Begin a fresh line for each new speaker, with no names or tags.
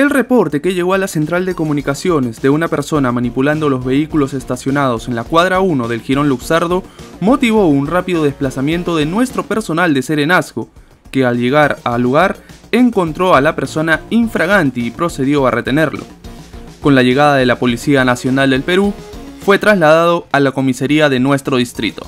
El reporte que llegó a la central de comunicaciones de una persona manipulando los vehículos estacionados en la cuadra 1 del Girón Luxardo motivó un rápido desplazamiento de nuestro personal de Serenazgo, que al llegar al lugar encontró a la persona infraganti y procedió a retenerlo. Con la llegada de la Policía Nacional del Perú, fue trasladado a la comisaría de nuestro distrito.